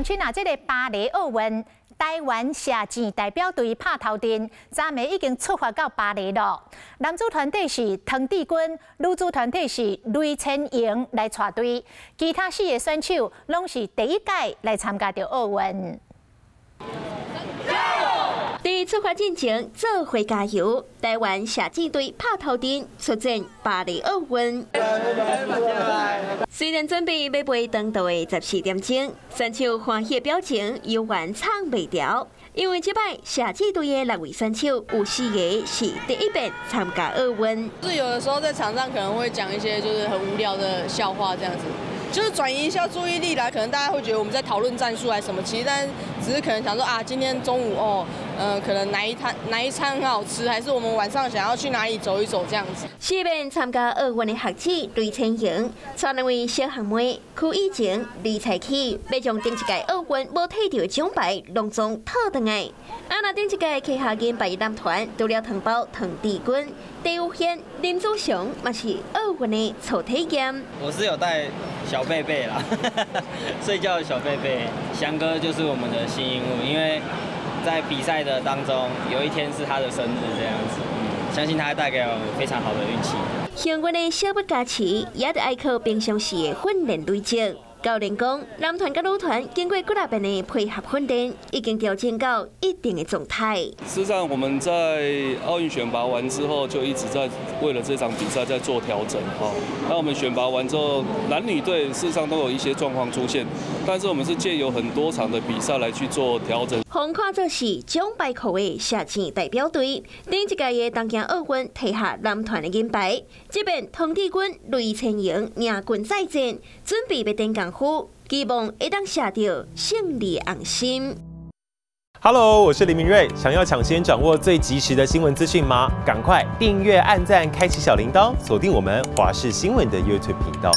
相亲啊，这个巴黎奥运台湾射箭代表队拍头阵，昨暝已经出发到巴黎了。男组团队是唐志军，女组团队是雷千莹来带队，其他四个选手拢是第一届来参加着奥运。对出发进前做回加油，台湾射箭队拍头阵出战巴黎奥运。虽然准备要飞登到的十四点钟，选手欢喜的表情又完唱未调，因为这摆射箭队的六位选手有四个是第一遍参加奥运。就是有的时候在场上可能会讲一些就是很无聊的笑话这样子。就是转移一下注意力来，可能大家会觉得我们在讨论战术还是什么，其实但只是可能想说啊，今天中午哦，呃，可能哪一餐哪一餐很好吃，还是我们晚上想要去哪里走一走这样子。四边参加奥运的学子雷千莹，三位小学妹邱以晴、李彩琪，要将顶一届奥运无摕到的奖牌隆重讨回来。啊，那顶一届旗下金牌男团除了糖包唐志军、戴有宪、林祖雄，嘛是奥运的初体验。我是有带小贝贝啦，睡觉的小贝贝。翔哥就是我们的新鹦鹉，因为在比赛的当中，有一天是他的生日这样子，相信他带给我非常好的运气。相关的小不加持，也得爱靠平常时的训练累积。教练讲，男团跟女团经过几大遍的配合训练，已经调整到一定的状态。事实上，我们在奥运选拔完之后，就一直在为了这场比赛在做调整。哈，那我们选拔完之后，男女队事实上都有一些状况出现，但是我们是借由很多场的比赛来去做调整。横跨这是奖牌口的射箭代表队，顶一届的东京奥运提下男团的金牌，这边唐志军、雷千莹亚军再战，准备被登港呼，希望一当下到胜利安心。Hello，我是李明瑞，想要抢先掌握最及时的新闻资讯吗？赶快订阅、按赞、开启小铃铛，锁定我们华视新闻的 YouTube 频道。